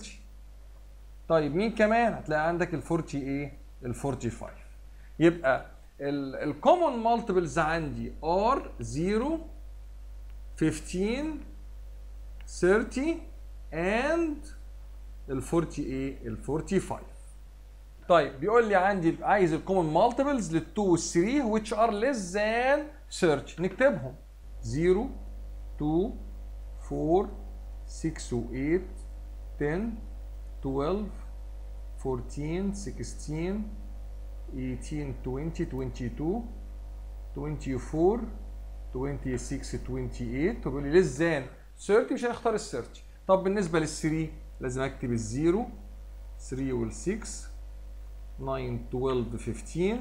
طيب مين كمان هتلاقي عندك ال 40 إيه ال 45 يبقى ال common multiples عندي are 0 15 30 and ال 40 إيه ال 45 طيب بيقول لي عندي عايز ال common multiples لل 2 وال 3 which are less than thirty. نكتبهم. 0 2 4 6 و 8 10 12 14 16 18 20 22 24 26 28 طب لي less than 30 مش هنختار السيرش طب بالنسبة لل 3 لازم أكتب ال zero 3 وال 6 9 12 15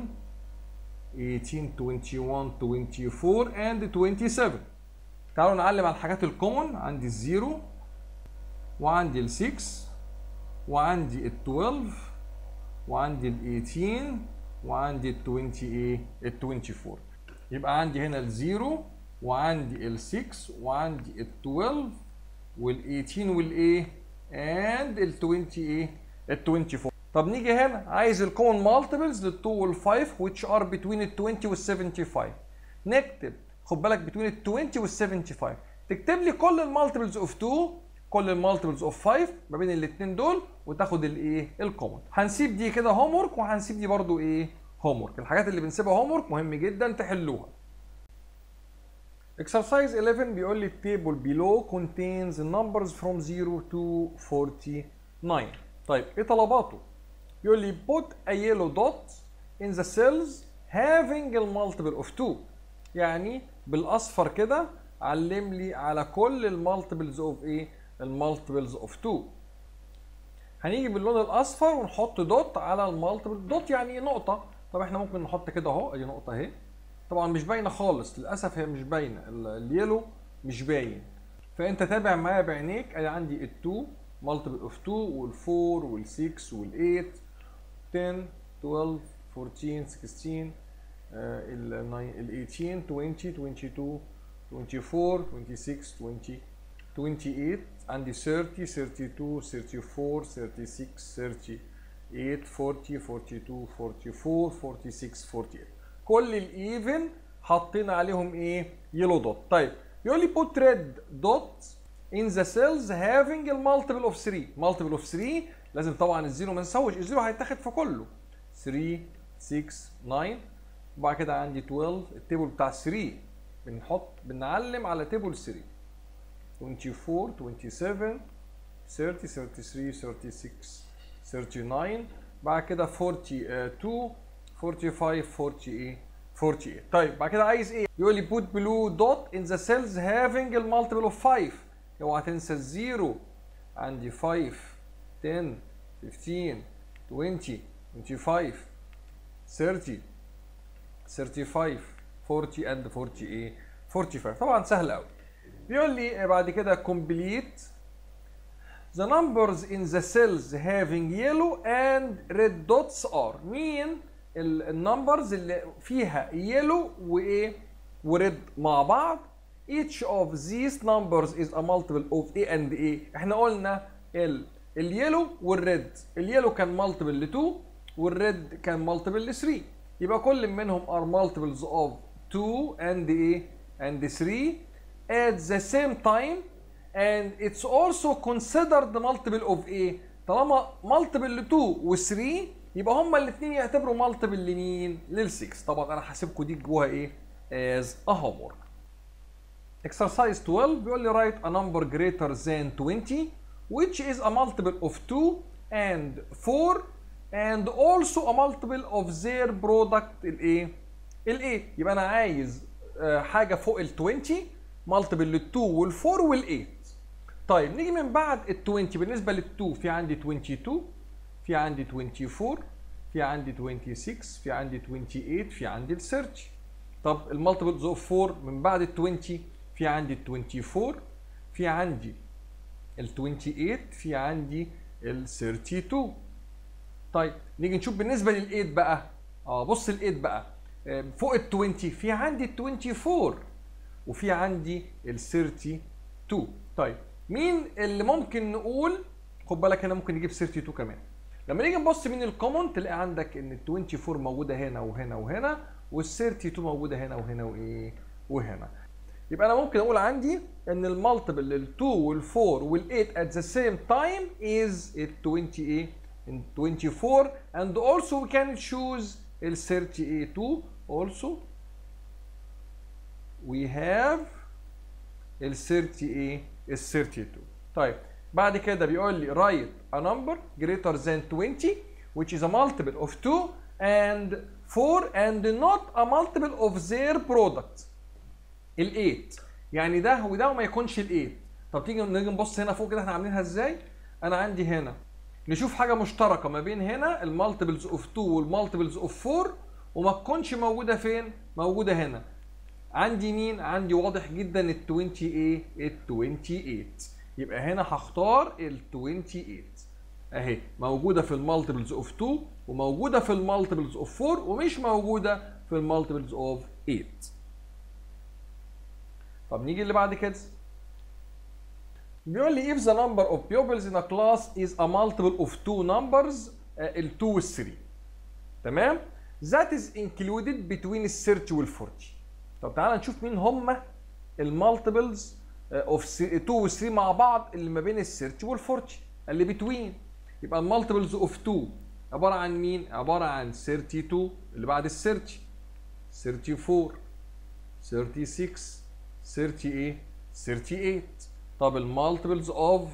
18 21 24 and 27 تعالوا نعلم على الحاجات ال common عندي ال zero وعندي ال 6 وعندي ال 12 وعندي ال 18 وعندي ال 20 إيه ال 24 يبقى عندي هنا ال zero وعندي ال 6 وعندي ال 12 وال 18 والايه and ال 20 إيه ال 24 طب نيجي هنا عايز ال common multiples لل 2 وال 5 which are between ال 20 وال 75 نكتب خد بالك between ال 20 وال 75 تكتب لي كل ال multiples of 2 كل ال multiples of 5 ما بين الاثنين دول وتاخد الايه ال common هنسيب دي كده homework وهنسيب دي برضو إيه homework الحاجات اللي بنسيبها homework مهم جدا تحلوها Exercise 11 بيقول لي ال table below contains numbers from 0 to 49 طيب إيه طلباته؟ بيقول لي a yellow dot in the cells having a multiple of 2 يعني بالأصفر كده علم لي على كل ال multiples of إيه؟ ال multiples of 2 هنيجي باللون الأصفر ونحط dot على ال multiple dot يعني نقطة. طب إحنا ممكن نحط كده أهو أدي نقطة أهي. طبعا مش باينة خالص للأسف هي مش باينة. ال yellow مش باين. فأنت تابع معايا بعينيك أدي عندي ال2 multiple of 2 وال4 وال6 وال8 10 12 14 16 ال 18 20 22 24 26 20 28 عندي 30 32 34 36 38 40 42 44 46 48 كل ال even حاطين عليهم إيه؟ yellow dot طيب يقول لي red dot in the cells having a multiple of 3 multiple of 3 لازم طبعا ال zero ما نسويش. ال zero هيتاخد في كله. 3 6 9 وبعد كده عندي 12 ال table بتاع 3 بنحط بنعلم على table 3 24 27 30 33 36 39 بعد كده 42 45 48 48 طيب بعد كده عايز إيه؟ يقول لي put blue dot in the cells having a multiple of 5 اوعى تنسى الزيرو عندي 5 10 15 20 25 30 35 40 and 48 45 طبعا سهل قوي بيقول لي بعد كده complete the numbers in the cells having yellow and red dots are مين ال numbers اللي فيها yellow وايه و red مع بعض each of these numbers is a multiple of a and a إحنا قلنا ال ال yellow وال red ال yellow كان multiple ل 2 وال red كان multiple ل 3 يبقى كل منهم are multiples of 2 and a and 3 at the same time and it's also considered multiple of a طالما multiple ل 2 و 3 يبقى هما الاثنين يعتبروا multiple لمين؟ لل 6 طبعا أنا حاسبكم دي جواها إيه؟ as a homework exercise 12 بيقول لي write a number greater than 20 which is a multiple of 2 and 4 and also a multiple of their product الايه؟ ال8 يبقى أنا عايز آه، حاجة فوق ال 20 multiple لل 2 وال 4 وال 8 طيب نيجي من بعد ال 20 بالنسبة لل 2 في عندي 22 في عندي 24 في عندي 26 في عندي 28 في عندي السيرش طب ال multiples of 4 من بعد ال 20 في عندي ال 24 في عندي ال 28 في عندي ال 32 طيب نيجي نشوف بالنسبة لل 8 بقى. آه بص ال 8 بقى. آه، فوق ال 20 في عندي ال 24 وفي عندي ال 32 طيب مين اللي ممكن نقول خد بالك هنا ممكن نجيب 32 كمان. لما نيجي نبص مين ال common تلاقي عندك إن ال 24 موجودة هنا وهنا وهنا وال 32 موجودة هنا وهنا وإيه؟ وهنا. يبقى أنا ممكن أقول عندي إن ال multiple لل 2 وال 4 وال 8 at the same time is ال 20 إيه in 24 and also we can choose ال 32 also. We have ال 30 إيه ال 32 طيب بعد كده بيقول لي write a number greater than 20 which is a multiple of 2 and 4 and not a multiple of their product ال 8 يعني ده وده وما يكونش ال 8 طب تيجي نيجي نبص هنا فوق كده إحنا عاملينها إزاي؟ أنا عندي هنا نشوف حاجة مشتركة ما بين هنا ال multiples of 2 وال multiples of 4 وما تكونش موجودة فين؟ موجودة هنا. عندي مين؟ عندي واضح جدا ال 20 إيه ال 28 يبقى هنا هختار ال 28 أهي موجودة في ال multiples of 2 وموجودة في ال multiples of 4 ومش موجودة في ال multiples of 8 طب نيجي اللي بعد كده. بيقول لي if the number of pupils in a class is a multiple of two numbers آه، ال 2 وال 3 تمام؟ That is included between السيرش وال 40 طب تعالى نشوف مين هم ال multiples of 2 و 3 مع بعض اللي ما بين ال thirty وال 40 اللي between يبقى ال multiples of 2 عبارة عن مين؟ عبارة عن 32 اللي بعد السيرش 34 36 30 إيه 38 طب ال multiples of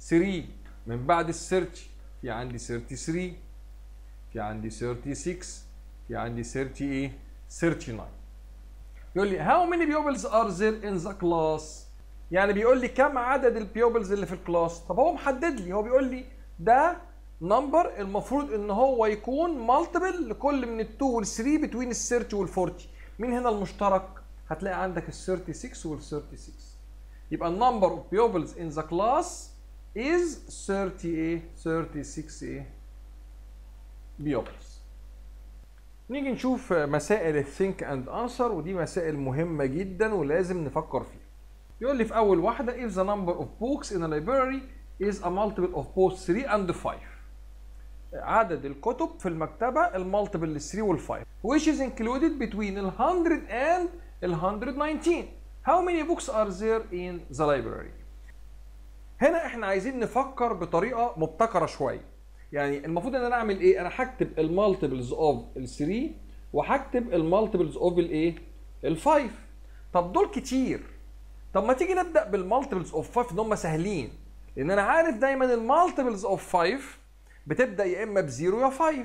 3 من بعد السيرش في عندي 33 في عندي 36 في عندي 30 إيه 39 يقول لي how many pupils are there in the class? يعني بيقول لي كم عدد ال pupils اللي في ال class؟ طب هو محدد لي هو بيقول لي ده number المفروض إن هو يكون multiple لكل من ال 2 وال 3 between ال thirty وال 40 مين هنا المشترك؟ هتلاقي عندك ال 36 وال 36 يبقى ال number of pupils in the class is 30 إيه 36 إيه pupils نيجي نشوف مسائل ال think and answer ودي مسائل مهمة جدا ولازم نفكر فيها. يقول لي في أول واحدة if the number of books in a library is a multiple of both 3 and 5 عدد الكتب في المكتبة ال multiple لل 3 وال 5 which is included between ال 100 and ال 119 how many books are there in the library هنا إحنا عايزين نفكر بطريقة مبتكرة شوية. يعني المفروض إن أنا أعمل إيه؟ أنا هكتب ال multiples of ال 3 وهكتب ال multiples of ال إيه ال 5 طب دول كتير. طب ما تيجي نبدأ بال multiples of 5 إن هم سهلين. لأن أنا عارف دايما ال multiples of 5 بتبدأ يا إما ب zero يا 5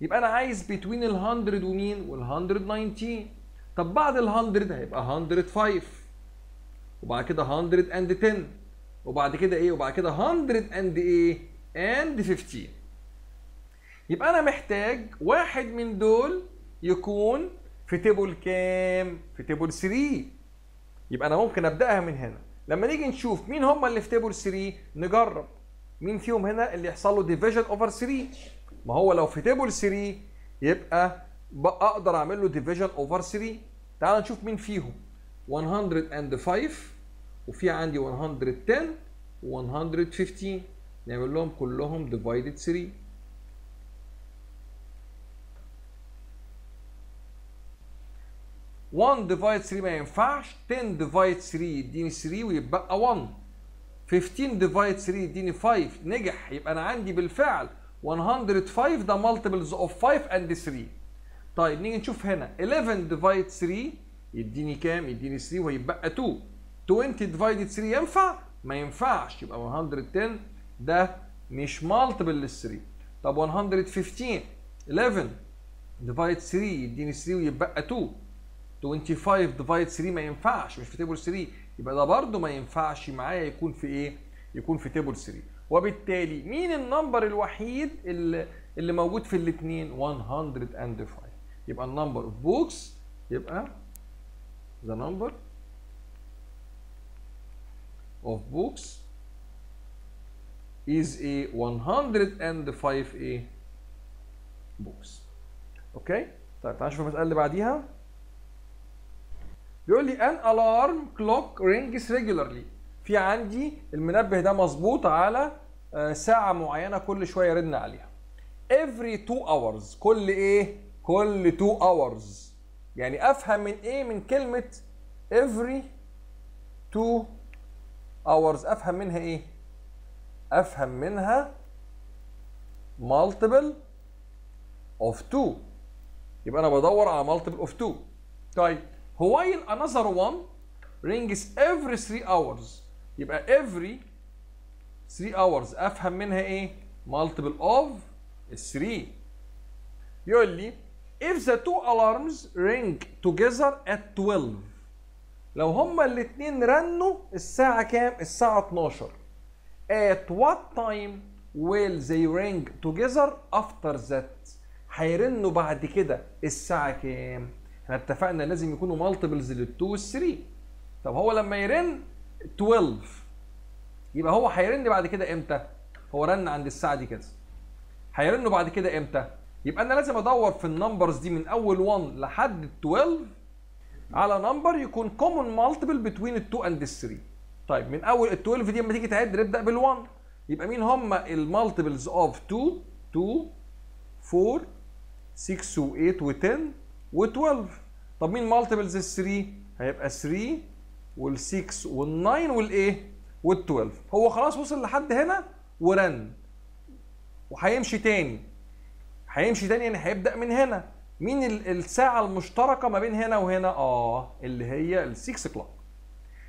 يبقى أنا عايز بين ال 100 ومين؟ وال 119 طب بعد ال 100 هيبقى 105 وبعد كده 110 وبعد كده إيه؟ وبعد كده 100 and إيه؟ and 15 يبقى أنا محتاج واحد من دول يكون في table كام؟ في table 3 يبقى أنا ممكن أبدأها من هنا. لما نيجي نشوف مين هم اللي في table 3 نجرب. مين فيهم هنا اللي يحصل له division over 3 ما هو لو في table 3 يبقى أقدر أعمل له division over 3 تعال نشوف مين فيهم. 105 وفي عندي 110 و 115 نعمل لهم كلهم divided 3 1 divide 3 ما ينفعش 10 divide 3 يديني 3 ويبقى 1 15 divide 3 يديني 5 نجح يبقى أنا عندي بالفعل 105 ده multiples of 5 and 3 طيب نيجي نشوف هنا. 11 divide 3 يديني كام؟ يديني 3 ويبقى 2 20 divide 3 ينفع؟ ما ينفعش. يبقى 110 ده مش multiple لل 3 طب 115 11 divide 3 يديني 3 ويبقى 2 25 divide 3 ما ينفعش مش في table 3 يبقى ده برده ما ينفعش معايا يكون في إيه؟ يكون في table 3 وبالتالي مين ال number الوحيد اللي, اللي موجود في الاثنين 105 يبقى ال number of books يبقى the number of books is a 105 a books. okay طيب تعال نشوف المسألة اللي بعديها. بيقول لي an alarm clock rings regularly. في عندي المنبه ده مظبوط على ساعة معينة كل شوية يرن عليها. Every 2 hours. كل إيه؟ كل 2 hours. يعني أفهم من إيه؟ من كلمة every 2 hours. أفهم منها إيه؟ افهم منها multiple of 2 يبقى أنا بدور على multiple of 2 طيب while another one rings every 3 hours يبقى every 3 hours افهم منها إيه multiple of 3 يقول لي if the two alarms ring together at 12 لو هما الاثنين رنوا الساعة كام؟ الساعة 12 at what time will they ring together after that هيرنوا بعد كده الساعة كام؟ إحنا اتفقنا لازم يكونوا multiples لل 2 وال 3 طب هو لما يرن 12 يبقى هو هيرن بعد كده إمتى؟ هو رن عند الساعة دي كده هيرنوا بعد كده إمتى؟ يبقى أنا لازم أدور في ال numbers دي من أول 1 لحد 12 على number يكون common multiple between ال 2 and ال 3 طيب من أول ال 12 دي لما تيجي تعد نبدا بال 1 يبقى مين هم ال multiples of 2 2 4 6 و8 و10 و12 طب مين multiples ال 3 هيبقى 3 وال6 وال9 وال إيه وال12 هو خلاص وصل لحد هنا ورن وهيمشي تاني. هيمشي تاني يعني هيبدأ من هنا. مين الساعة المشتركة ما بين هنا وهنا؟ آه اللي هي ال 6 o'clock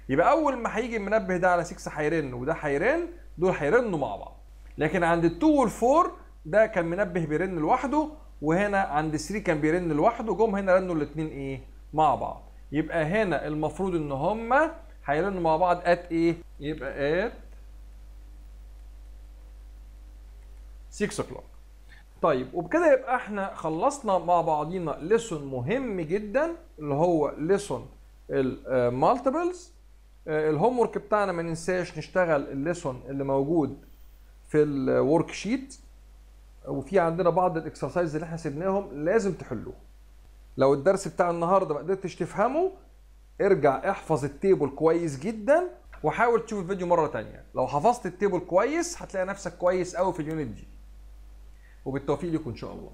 يبقى أول ما هيجي المنبه ده على 6 هيرن وده هيرن دول هيرنوا مع بعض. لكن عند ال 2 وال 4 ده كان منبه بيرن لوحده وهنا عند 3 كان بيرن لوحده جم هنا رنوا الاثنين إيه؟ مع بعض. يبقى هنا المفروض إن هما هيرنوا مع بعض at إيه يبقى at 6 o'clock. طيب وبكده يبقى إحنا خلصنا مع بعضينا lesson مهم جدا اللي هو lesson ال multiples ال homework بتاعنا ما ننساش نشتغل ال lesson اللي موجود في ال worksheet وفي عندنا بعض ال exercise اللي إحنا سيبناهم لازم تحلوه. لو الدرس بتاع النهارده ما قدرتش تفهمه ارجع احفظ ال table كويس جدا وحاول تشوف الفيديو مرة تانية. لو حفظت ال table كويس هتلاقي نفسك كويس قوي في ال unit دي. وبالتوفيق لكم إن شاء الله.